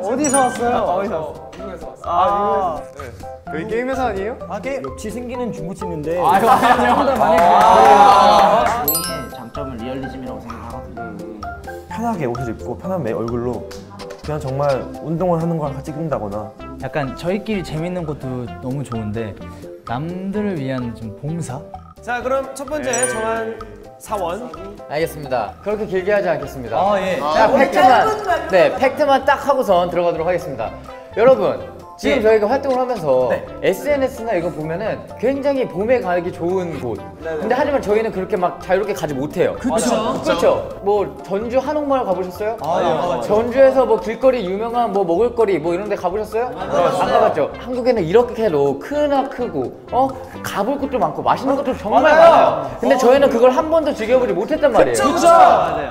어디서 왔어요? 어디서 아, 여기 게임 회사 아니에요? 아, 게임. 역시 생기는 중고침인데 아, 이거 아니에요. 많이 조잉의 장점은 리얼리즘이라고 생각하거든요. 편하게 옷을 입고 편한 내 얼굴로 그냥 정말 운동을 하는 걸 같이 찍는다거나 약간 저희끼리 재밌는 것도 너무 좋은데 남들을 위한 좀 봉사? 자, 그럼 첫 번째 정한 사원. 알겠습니다. 그렇게 길게 하지 않겠습니다. 아, 예. 자, 팩트만, 네, 팩트만 딱 하고선 들어가도록 하겠습니다. 여러분, 지금 저희가 활동을 하면서 SNS나 이거 보면은 굉장히 봄에 가기 좋은 곳. 근데 하지만 저희는 그렇게 막 자유롭게 가지 못해요. 그렇죠. 그렇죠. 뭐 전주 한옥마을 가보셨어요? 아, 예. 전주에서 뭐 길거리 유명한 뭐 먹을거리 뭐 이런 데 가보셨어요? 안 가봤죠. 한국에는 이렇게도 크나 크고 어 가볼 것도 많고 맛있는 것도 정말 많아요. 근데 저희는 그걸 한 번도 즐겨보지 못했단 말이에요.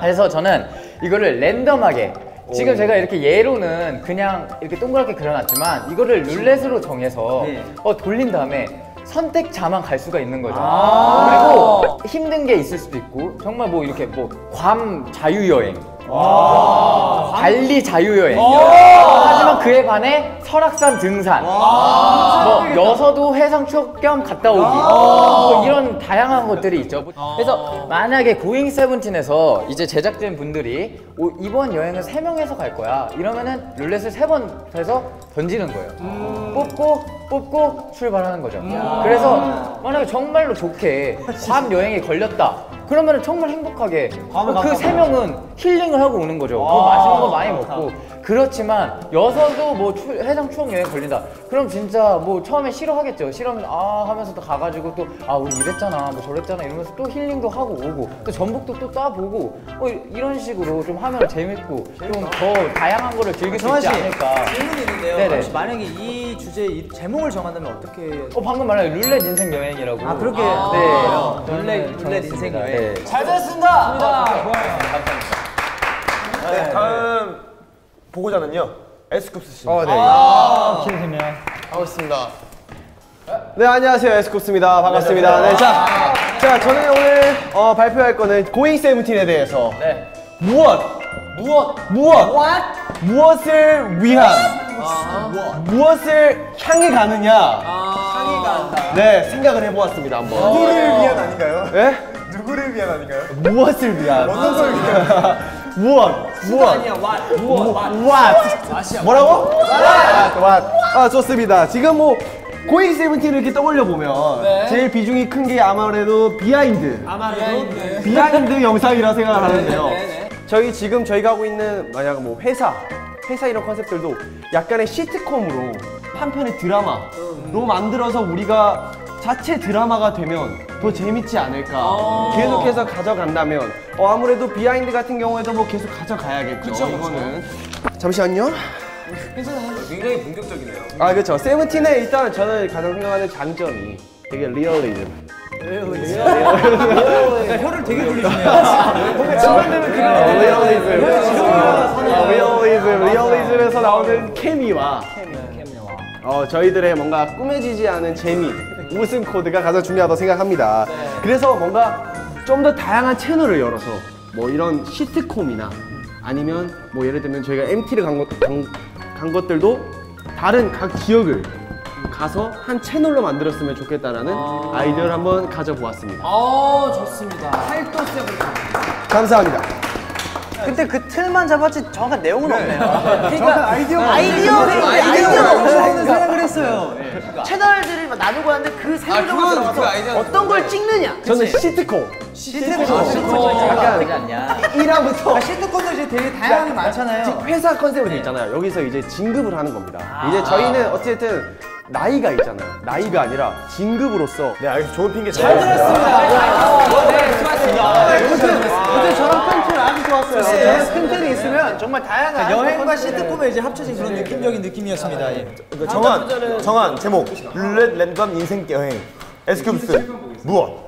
그래서 저는 이거를 랜덤하게 지금 제가 이렇게 예로는 그냥 이렇게 동그랗게 그려놨지만 이거를 룰렛으로 정해서 어, 돌린 다음에 선택자만 갈 수가 있는 거죠. 그리고 힘든 게 있을 수도 있고 정말 뭐 이렇게 뭐 괌 자유여행 발리 자유여행. 하지만 그에 반해 설악산 등산. 뭐 여서도 해상 추억 겸 갔다 오기. 뭐 이런 다양한 것들이 있죠. 그래서 만약에 고잉 세븐틴에서 이제 제작진 분들이 오, 이번 여행은 세명에서갈 거야. 이러면은 룰렛을 세 번 해서 던지는 거예요. 뽑고 뽑고 출발하는 거죠. 그래서 만약에 정말로 좋게 괌 여행에 걸렸다 그러면은 정말 행복하게 그 세 명은 힐링을 하고 오는 거죠. 뭐 맛있는 거 많이 먹고 그렇지만 여서도 뭐 추- 해상 추억 여행 걸린다. 그럼 진짜 뭐 처음에 싫어하겠죠. 싫어하면 아 하면서 또 가가지고 또 아 우리 이랬잖아, 뭐 저랬잖아 이러면서 또 힐링도 하고 오고 또 전북도 또 따보고 어, 이- 이런 식으로 좀 하면 재밌고 좀 더 다양한 거를 즐길 수 있지 씨, 않을까. 질문이 있는데요. 네네. 혹시 만약에 이 주제 이 제목을 정한다면 어떻게? 어 방금 말한 룰렛 인생 여행이라고. 아, 그렇게. 네. 아, 저는 룰렛- 룰렛. 인생 여행. 네. 잘 됐습니다. 네, 다음 보고자는요. 에스쿱스 씨. 어, 네. 반갑습니다. 네, 안녕하세요. 에스쿱스입니다. 반갑습니다. 네, 자, 자, 저는 오늘 어, 발표할 거는 고잉 세븐틴에 대해서 네. 무엇, 무엇, 무엇, 무엇을 위한, 무엇을 향해 가느냐, 향해 간다. 네, 생각을 해보았습니다. 한번. 누구를 위한 아닌가요? 예? 누구를 위한 아닌가요? 무엇을 위한? 어떤 걸 위한? 무엇, 무엇, 아니야. 무엇, 왓. what? 뭐라고? what? what? 아 좋습니다. 지금 뭐 고잉 세븐틴을 이렇게 떠올려 보면 제일 비중이 큰 게 아무래도 behind, 아마도. Behind 영상이라 생각을 하는데요. 저희 지금 저희가 하고 있는 만약 뭐 회사, 회사 이런 컨셉들도 약간의 시트콤으로 한 편의 드라마로 만들어서 우리가 자체 드라마가 되면 더 재밌지 않을까. 계속해서 가져간다면 어, 아무래도 behind 같은 경우에도 뭐 계속 가져가야겠죠. 이거는 잠시만요. 굉장히 본격적이네요. 아 그렇죠. 세븐틴의 일단 저는 가장 생각하는 장점이 되게 리얼리즘. 혀를 되게 돌리시네요. 리얼리즘. 리얼리즘. 리얼리즘에서 나오는 케미와 어, 저희들의 뭔가 꾸며지지 않은 재미, 웃음 코드가 가장 중요하다고 생각합니다. 그래서 뭔가 좀 더 다양한 채널을 열어서 뭐 이런 시트콤이나 아니면 뭐 예를 들면 저희가 MT를 간, 것, 간, 간 것들도 다른 각 지역을 가서 한 채널로 만들었으면 좋겠다라는 아이디어를 한번 가져보았습니다. 어, 좋습니다. 팔도 세븐. 감사합니다. 근데 그 틀만 잡았지 정확한 내용은 없네요. 그러니까 아이디어 아이디어를 아이디어가 없는 생각을 했어요. 채널들을 막 나누고 하는데 그 세부적으로 들어가서 어떤 걸 찍느냐. 저는 시트콤. 시트콤. 생각하지 않냐. 1화부터 시트콤도 이제 되게 다양하게 많잖아요. 회사 컨셉으로 있잖아요. 여기서 이제 진급을 하는 겁니다. 이제 저희는 어쨌든 나이가 있잖아요. 나이가 아니라 진급으로서 네, 알겠습니다. 좋은 핑계 잘 근데 저런 큰틀 아주 좋았어요. 큰 틀이 있으면 정말 다양한 여행과 시트콤의 이제 합쳐진 그런 느낌적인 느낌이었습니다. 예. 그 정한, 정한 제목 룰렛 랜덤 인생 여행 에스쿱스 무엇?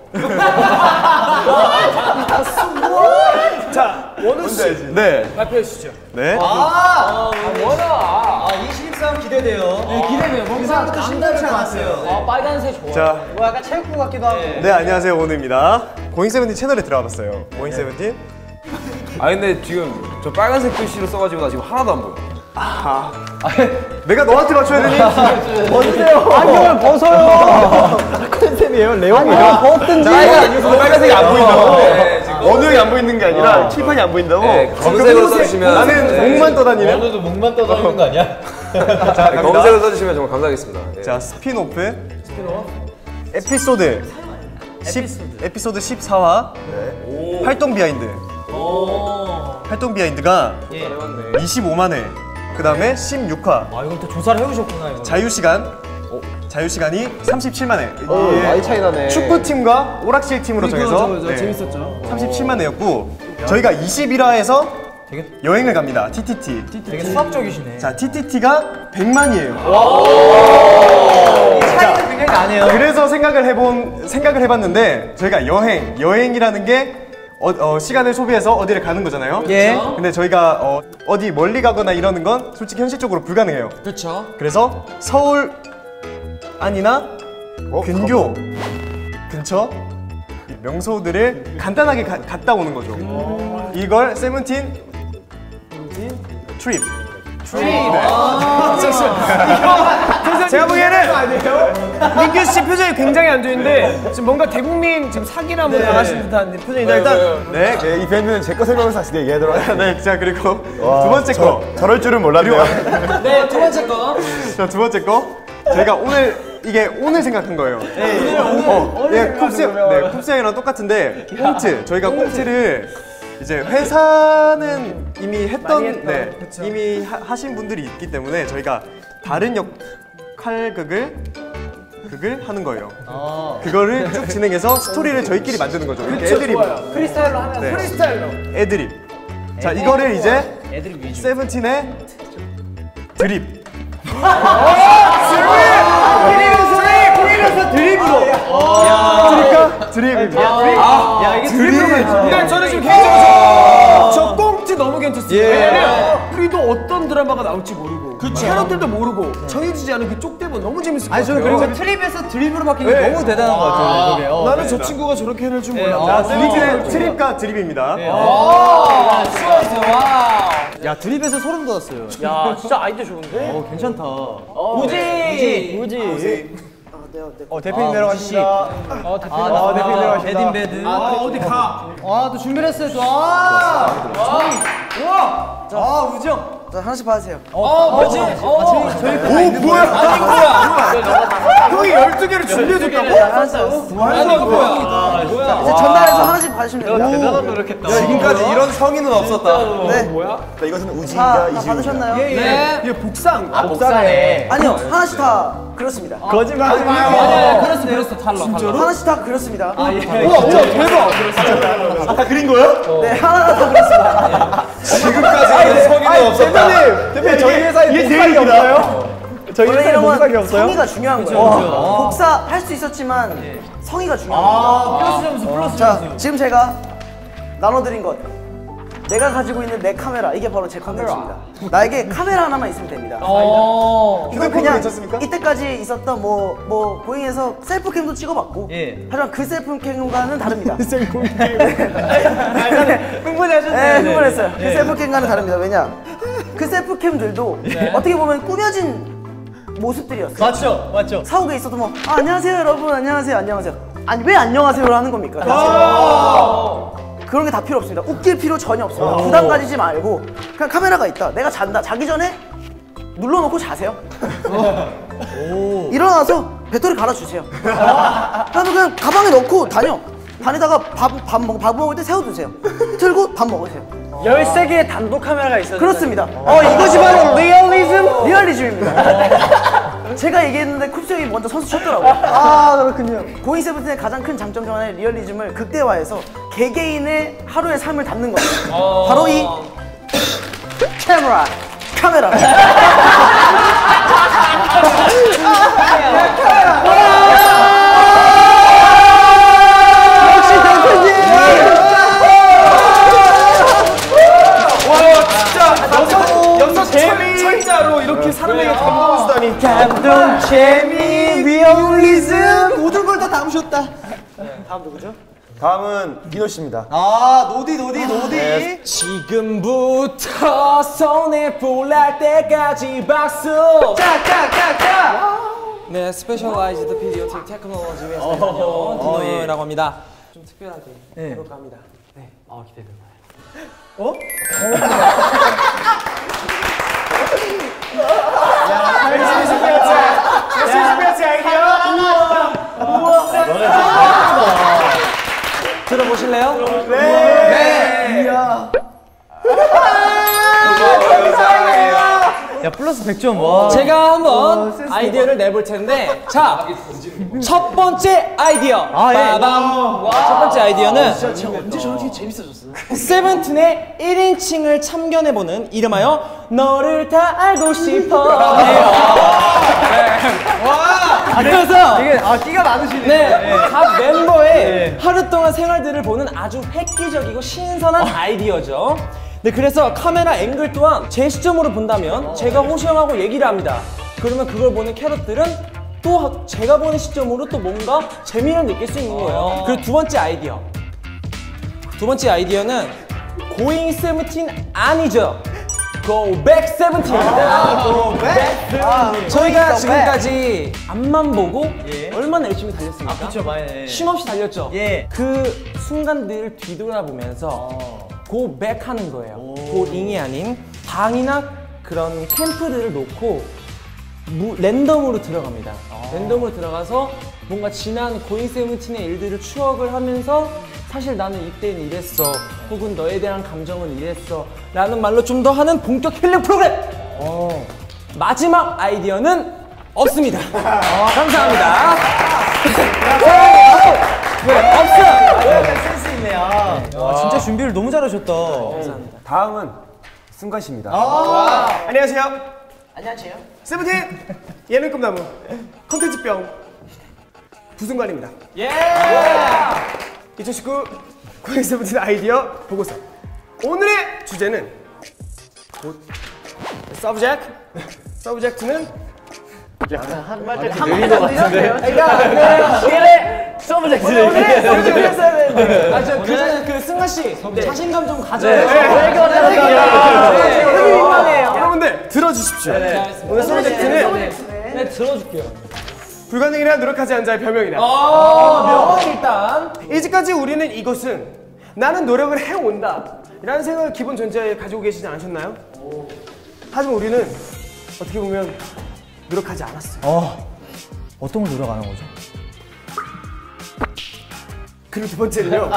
자, 원우 씨. 네. 발표해 주시죠. 네. 아, 아, 23 기대돼요. 네, 기대돼요. 거기서부터 신나게 나왔어요. 아, 빨간색 좋아. 자, 뭐 약간 체육부 같기도 하고. 네 안녕하세요 원우입니다. 고잉 세븐틴 채널에 들어와 봤어요. 고잉 세븐틴 아 근데 지금 저 빨간색 글씨로 써가지고 나 지금 하나도 안 보여. 내가 너한테 맞춰야 되니? 안경을 벗어요. 컨셉이에요, 레옹이에요. 아, 벗든지. 저 빨간색이 안 보인다고. 네, 어느 형이 안 보이는 게 아니라 칠판이 안 보인다고? 네, 검은색으로 써주시면 나는 목만 떠다니네. 오늘도 목만 떠다니는 거 아니야? 자, 네, 검은색으로 써주시면 정말 감사하겠습니다. 네. 자, 스피노프. 에피소드. 10, 에피소드 14화. 활동 비하인드. 활동 비하인드가 25만 회. 그 다음에 16화. 아 이건 또 조사를 해오셨구나 이거. 자유 시간. 자유 시간이 37만 회. 많이 차이 나네. 축구 팀과 오락실 팀으로 정해서 네, 재밌었죠. 37만 회였고 저희가 21화에서 여행을 갑니다. TTT. 되게 수학적이시네. 자, TTT가 100만이에요. 차이가 굉장히 나네요. 그래서 생각을 해본 생각을 해봤는데 저희가 여행 여행이라는 게 어, 어, 시간을 소비해서 어디를 가는 거잖아요. 예. 근데 저희가 어, 어디 멀리 가거나 이러는 건 솔직히 현실적으로 불가능해요. 그렇죠. 그래서 서울 안이나 근교 근처 이 명소들을 간단하게 가- 갔다 오는 거죠. 이걸 세븐틴 트립. 제가 보기에는 민규 씨 표정이 굉장히 안 좋은데 지금 뭔가 대국민 지금 사기나 뭐 나가신 듯한 표정이다 일단 네. 네, 이 밴드는 제 거 설명을 다시 얘기하도록 네, 자 그리고 두 번째 거. 저 럴 줄은 몰랐네요. 네, 두 번째 거. 자, 두 번째 거. 저희가 오늘 이게 오늘 생각한 거예요. 네. 어, 예, 쿱스, 네, 쿱스 형이랑 똑같은데 꽁트. 저희가 꽁트를 이제 회사는 이미 했던, 네, 이미 하, 하신 분들이 있기 때문에 저희가 다른 역할극을 극을 하는 거예요. 그거를 쭉 진행해서 스토리를 저희끼리 만드는 거죠. 애드립. 프리스타일로 하면 네. 프리스타일로. 애드립. 자, 이거를 이제 애들이 위주. 세븐틴의 드립. 그래서 드립으로. 드립까? 드립입니다. 야 이게 드립으로 근데 저는 지금 개인적으로 저, 저 꽁트 너무 괜찮습니다 왜냐면 우리도 어떤 드라마가 나올지 모르고 캐럿들도 모르고 정해지지 않은 그 쪽대본 너무 재밌을 것 아니 저는 같아요 그리고 trip에서 드립으로 바뀐 게 너무 대단한 것 같아요. 그게. 어. 나는 저 친구가 저렇게 해낼 줄 몰랐다 자, 세븐틴의 trip과 드립입니다. 야 드립에서 소름 돋았어요. 야 진짜 아이디어 좋은데? 어 괜찮다. 우지. 우지. 어, 대표님 내려가십니다. 어, 대표. 아, 대표님 내려가십니다. 에딘 베드. 아, 어디 가? 아 또 준비를 했어요. 또. 아. 우와. 자, 아 우지 형. 자 하나씩 받으세요. 어, 뭐지? 어, 저희 오, 뭐야? 아니 뭐야? 형이 12개를 준비해줬다고? 아니 이거 뭐야? 뭐야? 이제 전달해서 하나씩 받으시면 됩니다. 대단한 노력했다. 지금까지 이런 성의는 없었다. 네. 자, 이것은 다, 우지입니다. 다 이지입니다. 받으셨나요? 네. 이게 복상 복사네. 아니요 하나씩 다 그렇습니다. 거짓말 하지 아니, 마요. 아니, 그랬어, 그랬어. 탈락. 탈락. 하나씩 다 그렇습니다. 아, 다 그린 거야? 네 하나 다 그렇습니다. 지금까지 이런 성인은 없었다. 대표님, 대표님 저희 회사에 복사기 없어요? 저희 회사에 복사기 건 없어요? 성의가 중요한 거예요. 복사 할 수 있었지만 성의가 중요한 거예요. 플러스 점수, 플러스 자 점수. 지금 제가 나눠드린 것 내가 가지고 있는 내 카메라 이게 바로 제 컨텐츠입니다. 나에게 카메라 하나만 있으면 됩니다. 어. 이건 휴대폰 그냥 괜찮습니까? 이때까지 있었던 뭐 뭐 보잉에서 셀프캠도 찍어봤고 예. 하지만 그 셀프캠과는 다릅니다. 흥분하셨네 네, 흥분했어요. 그 셀프캠과는 다릅니다. 왜냐? 그 셀프캠들도 어떻게 보면 꾸며진 모습들이었어요. 맞죠, 맞죠. 사옥에 있어도 뭐 아, 안녕하세요 여러분 안녕하세요 안녕하세요 아니 왜 안녕하세요를 하는 겁니까 대체? 그런 게 다 필요 없습니다. 웃길 필요 전혀 없습니다. 부담 가지지 말고 그냥 카메라가 있다. 내가 잔다. 자기 전에 눌러놓고 자세요. 일어나서 배터리 갈아주세요. 그다음에 그냥 가방에 넣고 다녀. 다니다가 밥, 밥, 먹, 밥 먹을 때 세워두세요. 틀고 밥 먹으세요. 13개의 단독 카메라가 있어요 그렇습니다. 어 이것이 바로 리얼리즘? 리얼리즘입니다. 제가 얘기했는데 쿱스 형이 먼저 선수 쳤더라고요. 아 그렇군요. 고잉 세븐틴의 가장 큰 장점 중 하나의 리얼리즘을 극대화해서 개개인의 하루의 삶을 담는 거예요. 바로 이 카메라. 카메라. 역시 대표님. 여섯 재미 철자로 이렇게 사람에게 감동을 주다니 감동, 재미, 리얼리즘 모든 걸 다 담으셨다. 다음 누구죠? 다음은 민호 씨입니다. 아 노디 노디 노디. 지금부터 손에 불날 때까지 박수. 짝짝짝짝. 네, 스페셜라이즈드 피디오 텍 테크놀로지 예. 디노라고 합니다. 좀 특별하게 해볼까 합니다. 네, 어 들어보실래요? 야 플러스 100점. 와. 제가 한번 아이디어를 내볼 텐데. 자, 첫 번째 아이디어. 빠밤. 첫 번째 아이디어는 언제 저렇게 재밌어졌어? 세븐틴의 1인칭을 참견해보는 이름하여 너를 다 알고 싶어. 예요 와. 그래서 이게 아 끼가 많으시네. 네, 각 멤버의 하루 동안 생활들을 보는 아주 획기적이고 신선한 아이디어죠. 네, 그래서 카메라 앵글 또한 제 시점으로 본다면 제가 호시 형하고 얘기를 합니다. 그러면 그걸 보는 캐럿들은 또 제가 보는 시점으로 또 뭔가 재미를 느낄 수 있는 거예요. 그리고 두 번째 아이디어. 두 번째 아이디어는 고잉 세븐틴 아니죠. Go back 세븐틴입니다. Go back. 저희가 지금까지 앞만 보고 얼마나 열심히 달렸습니까? 그렇죠 많이. 쉼없이 달렸죠. 예. 그 순간들을 뒤돌아보면서 고백 하는 거예요. 고잉이 아닌 방이나 그런 캠프들을 놓고 무- 랜덤으로 들어갑니다. 랜덤으로 들어가서 뭔가 지난 고잉 세븐틴의 일들을 추억을 하면서 사실 나는 이때는 이랬어. 혹은 너에 대한 감정은 이랬어. 라는 말로 좀 더 하는 본격 힐링 프로그램! 마지막 아이디어는 없습니다. 감사합니다. 왜? 없어! 아, 진짜 준비를 너무 잘하셨다. 다음은 승관 씨입니다. 안녕하세요. 안녕하세요. 세븐틴 예능 꿈나무 컨텐츠병 부승관입니다. 예! 2019 고잉 세븐틴 아이디어 보고서. 오늘의 주제는 subject. Subject는 아, 저, 그 전에 그 승관 씨 자신감 좀 가져요. 여러분들 들어주십시오. 오늘 서브젝트는 네, 들어줄게요. 불가능이라 노력하지 않은 자의 별명이다. 어, 명 일단. 이제까지 우리는 이것은 나는 노력을 해온다 라는 생각을 기본 전제에 가지고 계시지 않으셨나요? 하지만 우리는 어떻게 보면 노력하지 않았어요 어 어떤 걸 노력하는 거죠? 그리고 두 번째는요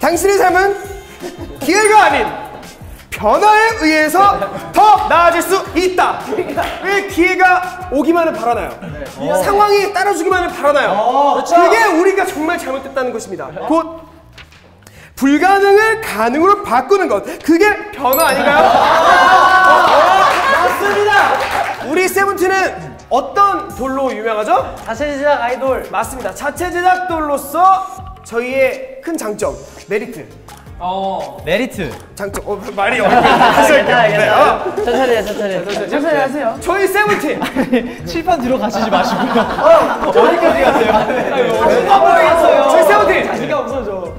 당신의 삶은 기회가 아닌 변화에 의해서 더 나아질 수 있다 왜 기회가 오기만을 바라나요? 상황이 따라주기만을 바라나요? 그게 우리가 정말 잘못됐다는 것입니다 곧 불가능을 가능으로 바꾸는 것 그게 변화 아닌가요? 맞습니다 우리 세븐틴은 어떤 돌로 유명하죠? 자체 제작 아이돌. 맞습니다. 자체 제작 돌로서 저희의 큰 장점, 메리트, 메리트. 장점, 어, 말이 어려워요. 다시 할게요. 네, 어. 천천히 해, 천천히 해. 천천히 하세요. 저희 세븐틴, 칠판 뒤로 가시지 마시고. 어디까지 가세요? 저희 세븐틴. 자신감 없어져.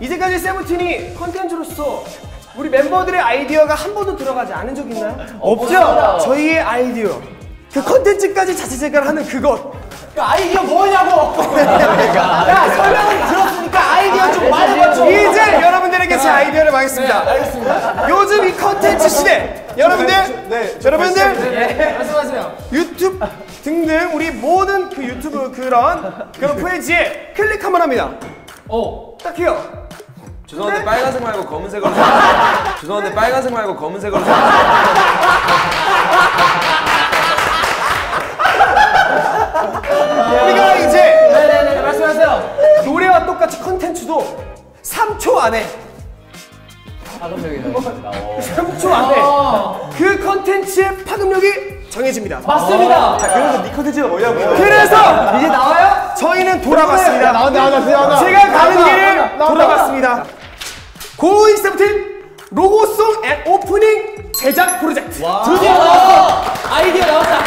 이제까지 세븐틴이 컨텐츠로서 우리 멤버들의 아이디어가 한 번도 들어가지 않은 적 있나요? 없죠. 저희의 아이디어, 그 컨텐츠까지 자체 제작하는 그것. 그 아이디어 뭐냐고! 야, 설명은 들었으니까 아이디어 좀 말해봐, 이제 여러분들에게 제 아이디어를 말하겠습니다. 알겠습니다. 요즘 이 컨텐츠 시대, 여러분들, 네, 여러분들, 말씀하세요. 유튜브 등등 우리 모든 그 유튜브 그런 그런 페이지에 클릭하면 합니다. 어. 딱해요. 죄송한데 빨간색 말고 검은색으로 사- 죄송한데 빨간색 말고 검은색으로 사- 우리가 이제 네네네, 말씀하세요. 노래와 똑같이 컨텐츠도 3초 안에 3초 안에 그 컨텐츠의 파급력이 정해집니다. 맞습니다. 그래서 네 컨텐츠가 뭐냐고 그래서 이제 나와요? 저희는 돌아갔습니다. 나온다, 나온다, 나온다. 제가 가는 길을 돌아갔습니다. 고잉 세븐틴 로고송 and 오프닝 제작 프로젝트. 드디어 나왔어! 아이디어 나왔다!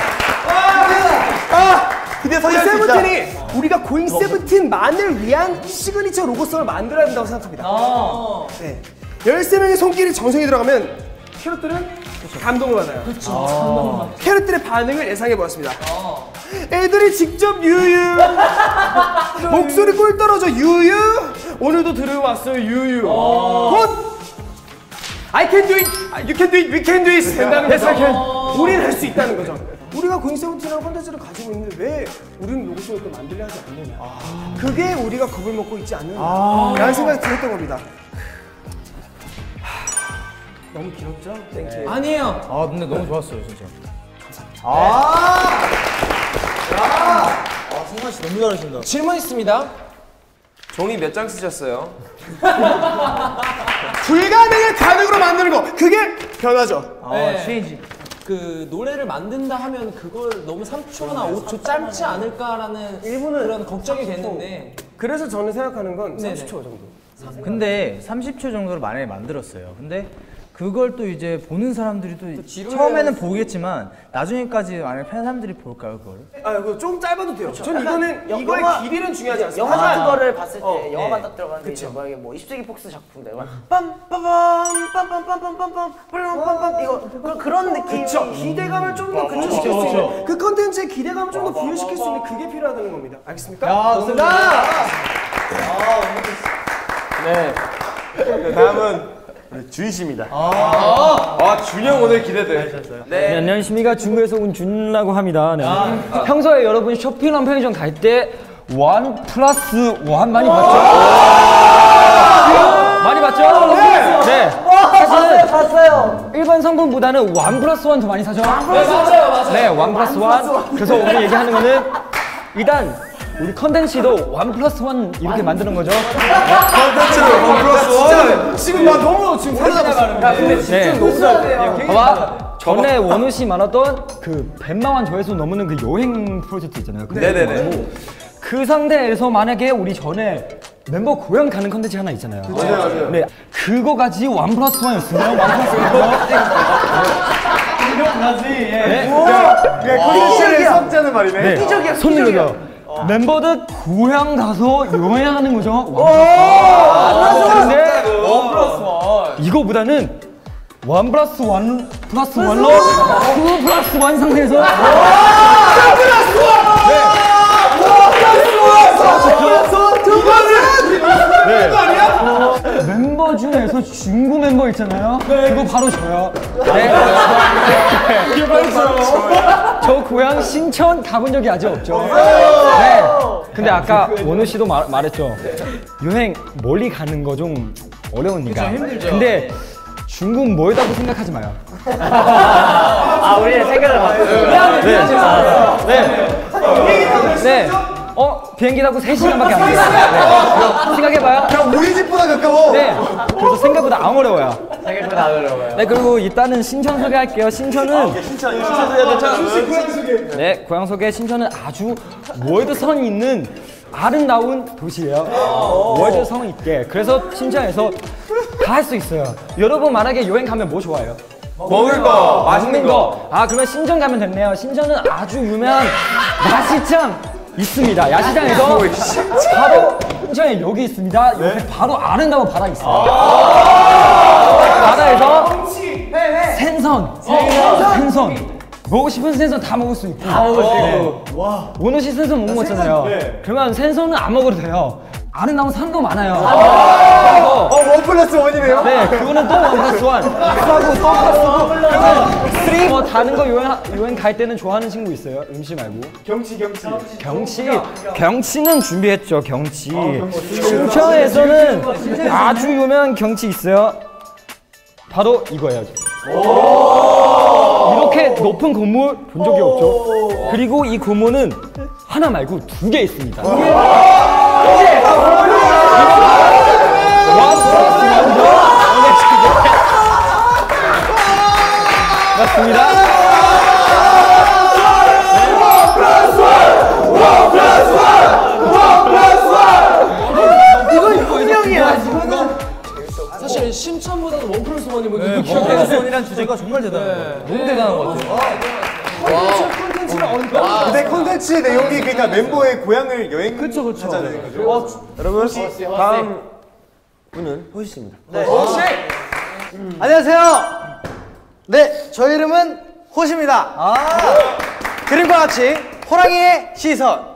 아, 드디어 저희 세븐틴이 우리가 고잉 세븐틴만을 위한 시그니처 로고송을 만들어야 된다고 생각합니다. 네. 13명의 손길이 정성이 들어가면 캐럿들은 감동을 받아요. 캐럿들의 반응을 예상해 보았습니다. 애들이 직접 유유 목소리 꿀 떨어져 유유 오늘도 들어왔어요 유유 곧 I can do it, you can do it, we can do it 된다는 거죠. 우리는 할 수 있다는 거죠. 우리가 고잉 세븐틴이라는 컨텐츠를 가지고 있는데 왜 우리는 로고송을 또 만들려 하지 않느냐. 그게 우리가 겁을 먹고 있지 않느냐. 라는 생각이 들었던 겁니다. 하, 너무 길었죠? Thank you. 아니에요. 아 근데 너무 좋았어요 진짜. 질문 있습니다. 종이 몇 장 쓰셨어요? 불가능을 가능으로 만드는 거 그게 변화죠. 네. 그 노래를 만든다 하면 그걸 너무 3초나 5초 짧지 않을까라는 그런 걱정이 됐는데 그래서 저는 생각하는 건 네네. 30초 정도. 근데 30초 정도로 만약에 만들었어요. 근데 그걸 또 이제 보는 사람들이 또 처음에는 보겠지만 나중에까지 만약에 팬 사람들이 볼까요 그걸? 아, 이거 좀 짧아도 돼요. 전 이거는 영- 이거의 영화- 길이는 중요하지 않습니다. 영화 같은 거를 봤을 때 어, 영화만 딱 들어가는데 이제 뭐 이게 뭐 20세기 폭스 작품들 빰빠밤 빰빰빰빰빰빰 빰빰빰빰 이거 그- 그런 느낌 그쵸. 기대감을 좀 더 근처시킬 수 있는 그 컨텐츠의 기대감을 좀 더 부여시킬 수 있는 그게 필요하다는 겁니다. 알겠습니까? 야, 좋습니다. 네. 네, 다음은 우리 주희 씨입니다. 아, 준영 오늘 기대돼. 네, 안녕하십니까 중국에서 온 준이라고 합니다. 네. 평소에 여러분 쇼핑한 편의점 갈 때 one plus one 많이 봤죠? 많이 봤죠? 네. 사실은 봤어요 일반 상품보다는 one plus one 더 많이 사죠? 네, 맞아요, 맞아요. 네, one plus one. 그래서 오늘 얘기하는 거는 일단 우리 컨텐츠도 one plus one 이렇게 만드는 거죠. 지금 나 너무 지금 살아나가는데. 네. 봐봐. 전에 원우 씨 말했던 그 100만 원 조회수 넘는 그 여행 프로젝트 있잖아요. 그 네네네. 그 상태에서 만약에 우리 전에 멤버 고향 가는 컨텐츠 하나 있잖아요. 맞아요, 맞아요. 네. 그거 가지 one plus one이었으면 one plus one이요. 네. 컨텐츠를 섞자는 말이네. 네. 손들 죠. 멤버들 고향 가서 여행하는 거죠. One plus one인데 one plus one. 이거보다는 one plus one plus one로 two plus one 상태에서 네. 멤버 중에서 중국 멤버 있잖아요. 그거 바로 저요. 네. 이게 바로 저요. 저 고향 심천 가본 적이 아직 없죠. 네. 근데 아까 원우 씨도 말, 말했죠. 여행 멀리 가는 거 좀 어려우니까. 근데 중국 멀다고 생각하지 마요. 아 우리의 생각을 바꿔. 네. 네. 네. 어? 비행기 타고 3시간밖에 안 돼요. 네. 생각해봐요. 그냥 우리 집보다 가까워. 네. 그래서 생각보다 안 어려워요. 생각보다 안 어려워요. 네, 그리고 일단은 신천 소개할게요. 신천은 신천, 신천 소개해야 괜찮아. 네, 고향 소개 신천은 아주 월드성이 있는 아름다운 도시예요. 월드성 있게. 그래서 신천에서 다 할 수 있어요. 여러분 만약에 여행 가면 뭐 좋아해요? 먹을 거, 맛있는 거. 아 그러면 신전 가면 됐네요. 신전은 아주 유명한 야시장 있습니다. 야시장에서 바로 신천에 여기 있습니다. 옆에 바로 아름다운 바다 있어요. 바다에서 생선, 생선. 먹고 싶은 생선 다 먹을 수 있고. 네. 원우 씨 생선 못 먹었잖아요. 그러면 생선은 안 먹어도 돼요. 아름다운 산도 많아요. 어, one plus one이네요. 네, 그거는 또 one plus one. 하고 또. 그러면 three 뭐 다른 거 여행 여행 갈 때는 좋아하는 친구 있어요? 음식 말고. 경치, 경치. 경치. 경치는 준비했죠. 경치. 신천에서는 아주 유명한 경치 있어요. 바로 이거예요. 이렇게 높은 건물 본 적이 없죠. 그리고 이 건물은 하나 말고 두 개 있습니다. 맞습니다. 사실 신천보다는 one plus one이 뭐 네, 원 플러스 원이란 주제가 정말 대단한 것 같아요. 너무 대단한 것 같아요. 컨텐츠 컨텐츠 근데 컨텐츠 내용이 그러니까 멤버의 고향을 여행 그쵸 그쵸 하잖아요. 여러분 다음 분은 호시 씨입니다. 안녕하세요. 네, 저 이름은 호시입니다. 그림과 같이 호랑이의 시선.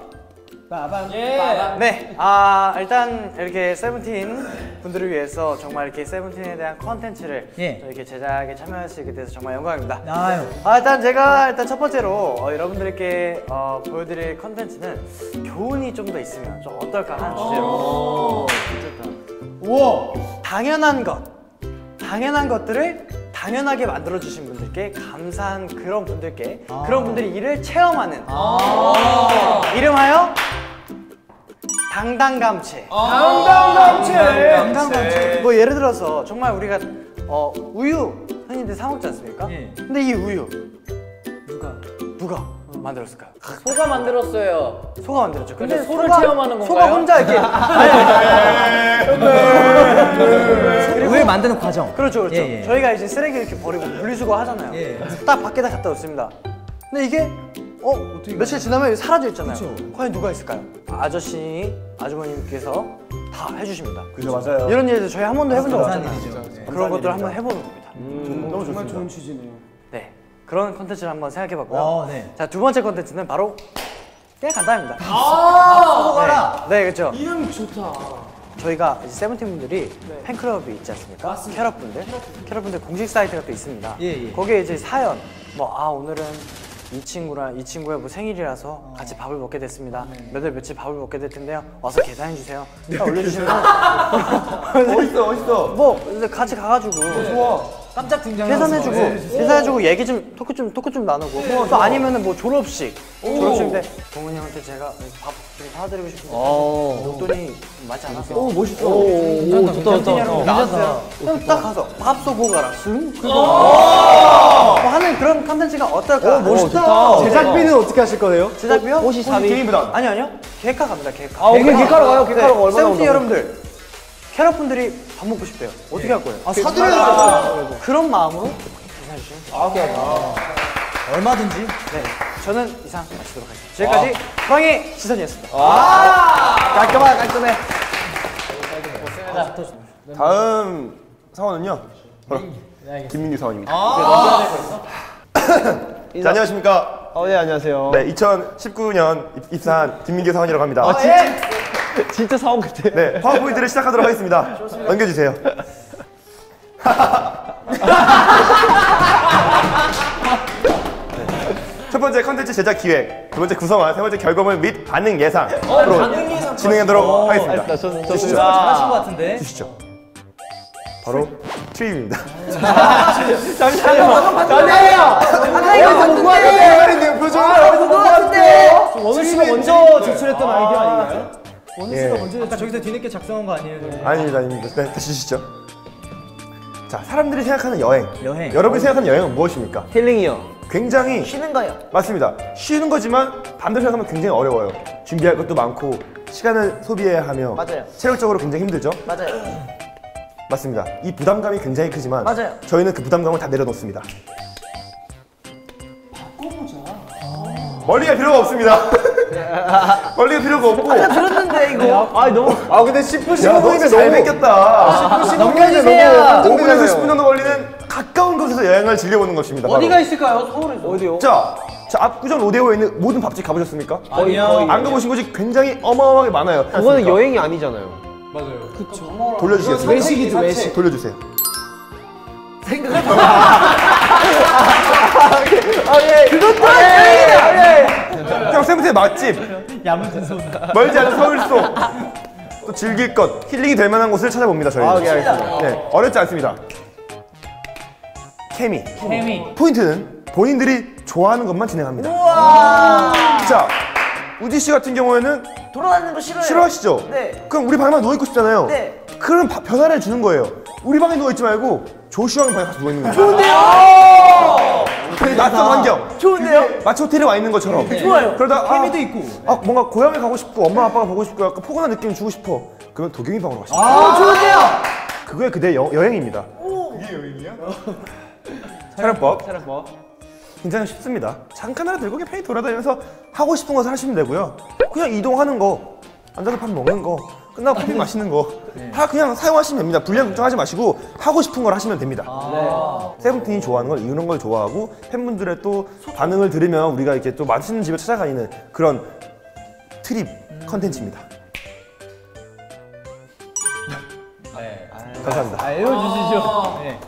네, 아 일단 이렇게 세븐틴 분들을 위해서 정말 이렇게 세븐틴에 대한 컨텐츠를 예. 또 이렇게 제작에 참여할 수 있게 돼서 정말 영광입니다. 아유. 아 일단 제가 일단 첫 번째로 어, 여러분들께 어, 보여드릴 컨텐츠는 교훈이 좀 더 있으면 좀 어떨까 하는 주제로. 우와. 당연한 것, 당연한 것들을 당연하게 만들어 주신 분들께 감사한 그런 분들께 그런 분들이 이를 체험하는 이름하여 당당감체. 당당감체. 뭐 예를 들어서 정말 우리가 어, 우유 흔히들 사 먹지 않습니까? 예. 근데 이 우유 누가 누가 만들었을까요? 소가 만들었어요. 소가 만들었죠. 근데 소를 소가- 체험하는 소가 건가요? 혼자 이렇게 우유 만드는 과정. 그렇죠, 그렇죠. 예, 예. 저희가 이제 쓰레기 이렇게 버리고 분리수거 하잖아요. 예. 딱 밖에다 갖다 놓습니다. 근데 이게 어 며칠 지나면 사라져 있잖아요. 과연 누가 있을까요? 아저씨, 아주머님께서 다 해주십니다. 그죠 맞아요. 이런 일들 저희 한 번도 해본 적 없잖아요. 그런 것들 을 한번 해보는 겁니다. 너무 좋습니다. 네, 그런 컨텐츠를 한번 생각해봤고요. 어, 네. 자, 두 번째 컨텐츠는 바로 그냥 간단합니다. 아, 네, 네, 그렇죠. 이름 좋다. 저희가 이제 세븐틴 분들이 팬클럽이 있지 않습니까? 캐럿 분들, 캐럿 분들 공식 사이트가 또 있습니다. 예, 예. 거기에 이제 사연, 뭐 아 오늘은 이 친구랑 이 친구의 뭐 생일이라서 같이 밥을 먹게 됐습니다. 몇월 며칠 밥을 먹게 될 텐데요. 와서 계산해 주세요. 딱 올려주시면 멋있어 멋있어. 뭐 이제 같이 가가지고 좋아. 깜짝 등장. 계산해주고 계산해주고 얘기 좀 토크 좀 토크 좀 나누고 또 아니면은 뭐 졸업식 졸업식인데 동훈이 형한테 제가 밥 좀 사드리고 싶은데 용돈이 많지 않았어요. 오 멋있어. 오, 좋다 좋다. 나왔어요. 그럼 딱 가서 밥 쏘고 가라. 쓱 그거 뭐 하는 그런 컨텐츠가 어떨까? 멋있다. 제작비는 어떻게 하실 거예요? 제작비요? 호시 사비. 개인 부담. 아니 아니요. 계획가 갑니다. 계획가. 아, 오케이, 계획가로 가요. 계획가로 네, 얼마나 세븐틴? 여러분들 캐럿 분들이 밥 먹고 싶대요. 어떻게 할 거예요? 아 사드려요. 그런 마음으로 계산해 주시면 얼마든지. 네, 저는 이상 마치도록 하겠습니다. 지금까지 호랑이 시선이었습니다. 깔끔하 깔끔해. 다음 사원은요. 바로 김민규 사원입니다. 자, 안녕하십니까. 어, 네, 안녕하세요. 네, 2019년 입사한 김민규 사원이라고 합니다. 진짜 사원 같아. 네, 파워포인트를 시작하도록 하겠습니다. 넘겨주세요. 네. 첫 번째 컨텐츠 제작 기획, 두 번째 구성안, 세 번째 결과물 및 반응 예상 으로 진행하도록 하겠습니다. 주시죠. 잘하신 것 같은데. 주시죠. 바로 트립입니다. 원우 씨가 먼저 제출했던 아이디어 아닌가요? 예. 아까 저기서 뒤늦게 작성한 거 아니에요? 아닙니다, 아닙니다. 네, 다시 주시죠. 자, 사람들이 생각하는 여행. 여행. 여러분이 생각하는 여행은 무엇입니까? 힐링이요. 굉장히 쉬는 거요. 맞습니다. 쉬는 거지만 반대로 생각하면 굉장히 어려워요. 준비할 것도 많고 시간을 소비해야 하며 맞아요. 체력적으로 굉장히 힘들죠. 맞아요. 맞습니다. 이 부담감이 굉장히 크지만 맞아요. 저희는 그 부담감을 다 내려놓습니다. 멀리 갈 필요가 없습니다. 멀리 갈 필요가 없고. 들었는데 이거. 아, 너무. 아, 근데 10분, 야, 15분이면 너무 잘 뺏겼다. 넘겨주세요. 5분에서 10분 정도 걸리는 가까운 곳에서 여행을 즐겨보는 것입니다. 어디가 있을까요? 서울에서. 어디요? 자, 자 압구정 로데오에 있는 모든 밥집 가보셨습니까? 아니요. 안 가보신 곳이 굉장히 어마어마하게 많아요. 그거는 여행이 아니잖아요. 돌려주시겠어요? 외식이죠, 외식. 돌려주세요. 그것도 아니에요. 형 세븐틴 맛집. 야무진 손. 멀지 않은 서울 속. 또 즐길 것, 힐링이 될 만한 곳을 찾아봅니다, 저희는. 아, 예, 알겠습니다. 네, 어렵지 않습니다. 케미. 케미. 포인트는 본인들이 좋아하는 것만 진행합니다. 자, 우지 씨 같은 경우에는 돌아다니는 거 싫어요. 싫어하시죠? 네. 그럼 우리 방에만 누워있고 싶잖아요. 네. 그럼 바- 변화를 주는 거예요. 우리 방에 누워있지 말고 조슈아 형 방에 가서 누워있는 거예요. 좋은데요? 낯선 환경. 좋은데요? 마치 호텔에 와 있는 것처럼. 좋아요. 그러다 케미도 아, 있고. 아 뭔가 고향에 가고 싶고 엄마 아빠가 보고 싶고 약간 포근한 느낌을 주고 싶어. 그러면 도겸이 방으로 가시죠. 어, 좋은데요? 그게 그대 여, 여행입니다. 그게 여행이야? 촬영법. 굉장히 쉽습니다. 잠깐 하나 들고 그냥 편히 돌아다니면서 하고 싶은 것을 하시면 되고요. 그냥 이동하는 거, 앉아서 밥 먹는 거, 끝나고 커피 마시는 거, 다 그냥 사용하시면 됩니다. 분량 걱정하지 마시고 하고 싶은 걸 하시면 됩니다. 세븐틴이 좋아하는 걸 이런 걸 좋아하고 팬분들의 또 반응을 들으면 우리가 이렇게 또 맛있는 집을 찾아가는 그런 트립 컨텐츠입니다. 감사합니다. 알려주시죠. 네.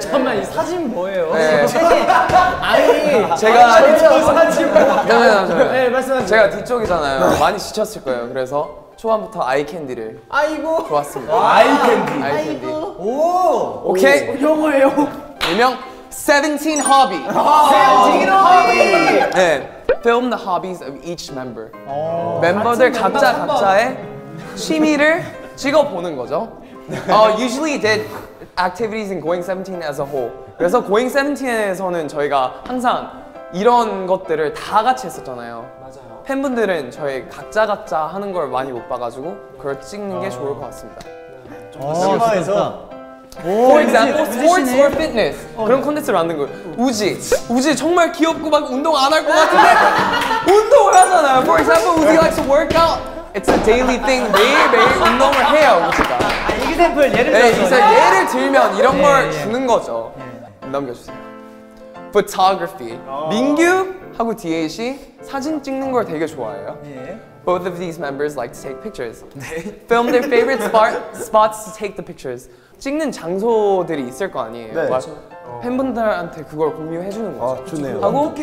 잠깐만 이 사진 뭐예요? 네. 아니 제가 사진 잠깐만요, 잠깐만요. 네 말씀하세요. 제가 뒤쪽이잖아요. 많이 지쳤을 거예요. 그래서 초반부터 eye candy를 아이고 좋았습니다. Eye candy. Eye candy. 오 오케이. 영어예요. 일명 Seventeen Hobby. 세븐틴 hobby. 네. Film the hobbies of each member. 멤버들 각자 각자의 취미를 찍어 보는 거죠. Uh, usually did activities in Going 17 as a whole. 그래서 Going 17에서는 저희가 항상 이런 것들을 다 같이 했었잖아요. 맞아요. 팬분들은 저희 각자 각자 하는 걸 많이 못 봐가지고 그걸 찍는 게 좋을 것 같습니다. 심화해서 For example, sports or fitness 그런 콘텐츠를 만든 거예요. 우지, 우지 정말 귀엽고 막 운동 안 할 것 같은데 운동을 하잖아요. For example, 우지 likes to work out. It's a daily thing. 매일 매일 운동을 해요, 우지가. 이그샘플 예를 네, 들어서 그래서 예를 들면 이런 예, 걸 예. 주는 거죠. 넘겨주세요. Photography. 민규 하고 DH이 사진 찍는 걸 되게 좋아해요. 예. Both of these members like to take pictures. Film their favorite spot, spots to take the pictures. 찍는 장소들이 있을 거 아니에요. 네. 막 팬분들한테 그걸 공유해 주는 거죠. 아 좋네요. 하고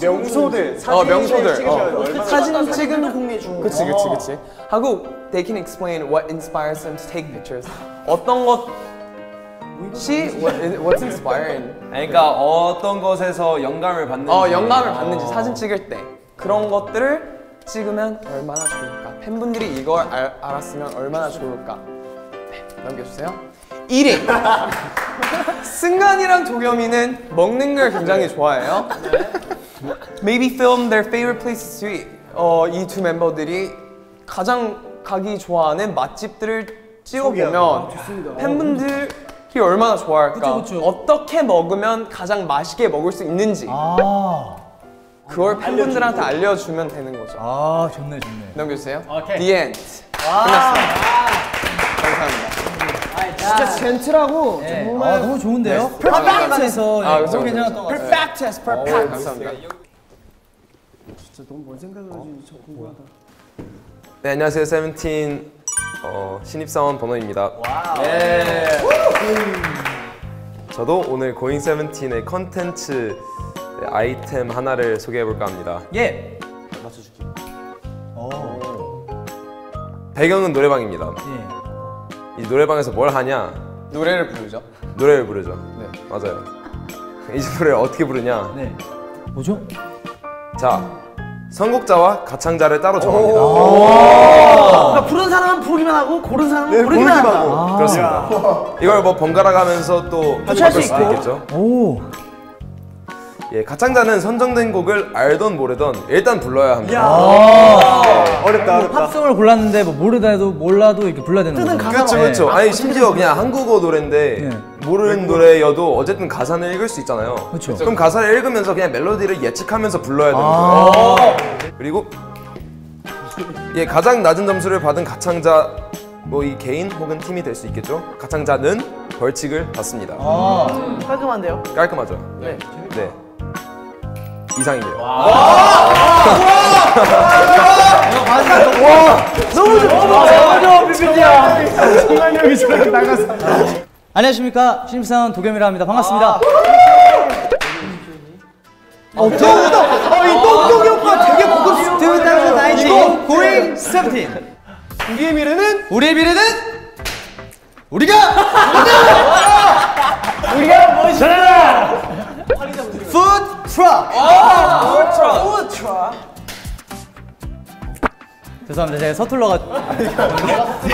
명소들 어, 명소들. 어. 사진 찍으면 공유해 주는 거. 그치 그치 그치. 하고 they can explain what inspires them to take pictures. 어떤 것이 what, what's inspiring. 그러니까 어떤 것에서 영감을 받는지 어 영감을 받는지 사진 찍을 때 그런 것들을 찍으면 얼마나 좋을까 팬분들이 이걸 알, 알았으면 얼마나 좋을까 네, 넘겨주세요 1위 승관이랑 도겸이는 먹는 걸 굉장히 좋아해요. Maybe film their favorite places to eat 어, 이 두 멤버들이 가장 가기 좋아하는 맛집들을 찍어보면 팬분들이 얼마나 좋아할까? 어떻게 먹으면 가장 맛있게 먹을 수 있는지. 아, 그걸 팬분들한테 알려주면 되는 거죠. 아 좋네 좋네. 넘겨주세요. The end. 끝났습니다. 진짜 젠틀하고 네. 정말 아 너무 좋은데요? 네. 퍼펙트해서 아, 아, 너무 그쵸. 괜찮았던 것 같아요. perfect, 오, perfect. 감사합니다. 네 안녕하세요 세븐틴 어, 신입사원 번호입니다 저도 오늘 고잉 세븐틴의 컨텐츠 네, 아이템 하나를 소개해볼까 합니다 예. 배경은 노래방입니다 예. 이 노래방에서 뭘 하냐 노래를 부르죠. 노래를 부르죠 네. 맞아요 이 노래를 어떻게 부르냐 네. 뭐죠? 자 선곡자와 가창자를 따로 정합니다 그러니까 부른 사람은 부르기만 하고 고른 사람은 고르기만 한다. 그렇습니다 이걸 뭐 번갈아 가면서 또 교체할 수. 있겠죠 오. 예, 가창자는 선정된 곡을 알던 모르던 일단 불러야 합니다. 어렵다 어렵다. 팝송을 골랐는데 뭐 모르다도 몰라도 이렇게 불러야 되는 거죠. 그렇죠, 그렇죠. 아니 심지어 그냥 한국어 노래인데 네. 모르는 노래여도 어쨌든 가사는 읽을 수 있잖아요. 그렇죠. 그럼 가사를 읽으면서 그냥 멜로디를 예측하면서 불러야 되는 거예요. 그리고 예, 가장 낮은 점수를 받은 가창자 뭐 이 개인 혹은 팀이 될 수 있겠죠. 가창자는 벌칙을 받습니다. 깔끔한데요? 깔끔하죠? 네. 네. 이상이네요. 안녕하십니까 신입사원 도겸이라 합니다. 반갑습니다. 어, 이 똥똥이 오빠 되게 고급스러워. 2019 고잉 17. 우리의 미래는 우리의 미래는 우리가 푸드 트럭. 푸드 트럭. 죄송합니다. 제가 서툴러가지고.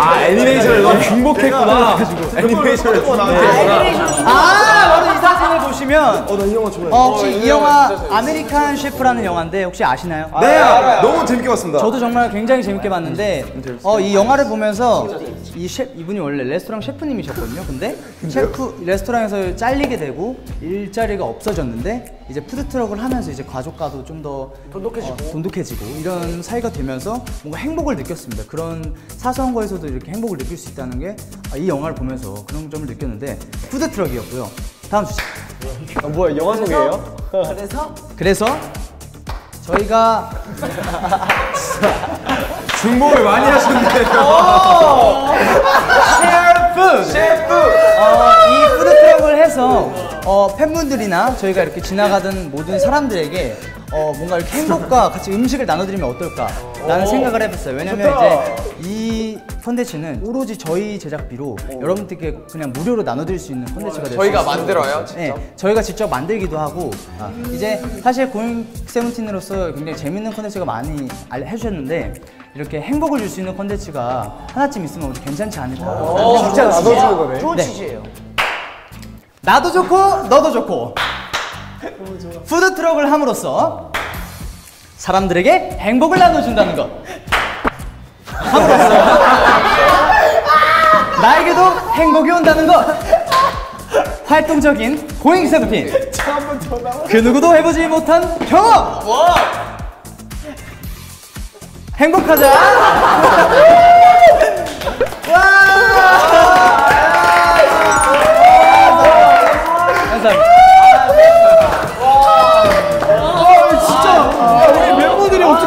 아 애니메이션을 너무 중복했구나. 애니메이션을 중복했구나. 아, 바로 이 사진을 보시면 어 나 이 영화 좋아해. 어, 혹시 이 영화 아메리칸 셰프라는 영화인데 혹시 아시나요? 네, 너무 재밌게 봤습니다. 저도 정말 굉장히 재밌게 봤는데 어, 이 영화를 보면서 이 셰프 이분이 원래 레스토랑 셰프님이셨거든요. 근데 셰프 레스토랑에서 잘리게 되고 일자리가 없어졌는데 이제 푸드 트럭을 하면서 이제 가족과도 좀 더 돈독해지고 돈독해지고 이런 사이가 되면서 뭔가 행복을 느꼈습니다. 그런 사소한 거에서도 이렇게 행복을 느낄 수 있다는 게 이 영화를 보면서 그런 점을 느꼈는데 푸드 트럭이었고요. 다음 주제. 아, 뭐야 영화 소개예요? 그래서 그래서 저희가 중복을 많이 하셨네요. 셰프! 셰프! 어, 이 푸드 트럭을 해서 어, 팬분들이나 저희가 이렇게 지나가던 모든 사람들에게 어, 뭔가 이렇게 행복과 같이 음식을 나눠드리면 어떨까라는 생각을 해봤어요. 왜냐면 이제 이 컨텐츠는 오로지 저희 제작비로 여러분들께 그냥 무료로 나눠드릴 수 있는 컨텐츠가 될수 저희가. 만들어요, 직접? 네, 저희가 직접 만들기도 하고 아, 이제 사실 고잉 세븐틴으로서 굉장히 재밌는 컨텐츠가 많이 알- 해주셨는데 이렇게 행복을 줄 수 있는 컨텐츠가 하나쯤 있으면 우리 괜찮지 않을까 진짜 나눠주는 거네. 좋은 네. 취지예요. 나도 좋고 너도 좋고. 푸드 트럭을 함으로써 사람들에게 행복을 나눠준다는 것. 함으로써 나에게도 행복이 온다는 것. 활동적인 고잉 세븐틴. 그 누구도 해보지 못한 경험. 행복하자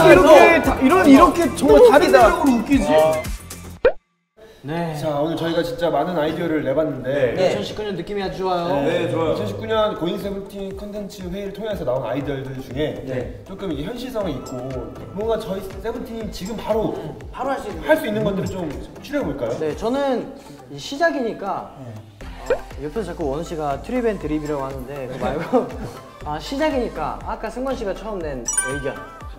이 이렇게 다, 이런 이렇게 정말 다리다. 웃기지? 자 오늘 저희가 진짜 많은 아이디어를 내봤는데 2019년 느낌이 아주 좋아요. 네, 좋아요. 2019년 고잉 세븐틴 컨텐츠 회의를 통해서 나온 아이디어들 중에 조금 이게 현실성이 있고 뭔가 저희 세븐틴이 지금 바로 바로 할 수 있는. 할 수 있는 것들을 좀 추려해 볼까요? 네, 저는 이 시작이니까 어, 옆에서 자꾸 원우 씨가 trip and 드립이라고 하는데 그거 말고 아, 시작이니까 아까 승관 씨가 처음 낸 의견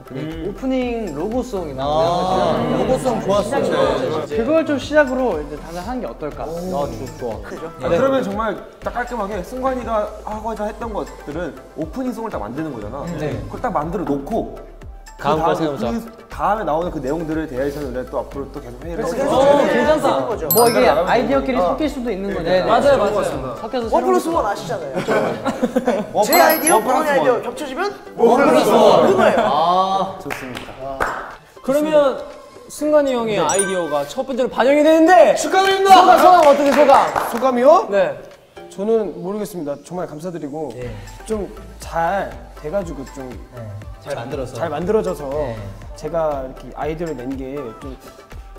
그 오프닝 로고송이나 뭐 이런 거 아, 로고송 좋았어요. 그걸 좀 시작으로 이제 다들 하는 게 어떨까? 아, 좋아. 아, 그러면 정말 딱 깔끔하게 승관이가 하고자 했던 것들은 오프닝 song을 딱 만드는 거잖아. 그걸 딱 만들어 놓고 그 다음 거 세우자. 다음에 나오는 그 내용들을 대해서는 우리가 또 앞으로 또 계속 회의를 하고 괜찮다. 거죠. 뭐 이게 아이디어끼리 섞일 수도 있는 거잖아요. 맞아요, 맞아요. 섞여서 one plus one 아시잖아요. 원제 아이디어, 본인 아이디어 one. 겹쳐지면 one plus one. 그거예요. 그러면 승관이 형의 아이디어가 첫 번째로 반영이 되는데 축하드립니다. 소감 소감 어떻게 소감? 소감이요? 네. 저는 모르겠습니다. 정말 감사드리고 좀잘 돼가지고 좀잘 만들어서 잘 만들어져서 제가 이렇게 아이디어를 낸 게좀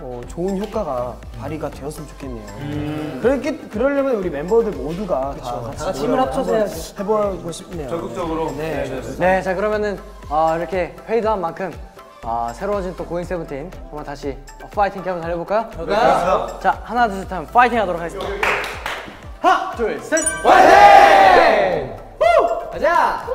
어, 좋은 효과가 발휘가 되었으면 좋겠네요. 그렇게 그러려면 우리 멤버들 모두가 다 같이 힘을 합쳐서 해야지. 해보고 싶네요. 적극적으로 네. 네, 자 그러면은 아, 이렇게 회의도 한 만큼 아, 새로워진 또 고잉 세븐틴 한번 다시 파이팅 한번 달려볼까요? 자 하나 둘 셋 하면 파이팅 하도록 하겠습니다. 하나 둘 셋. 파이팅! 가자.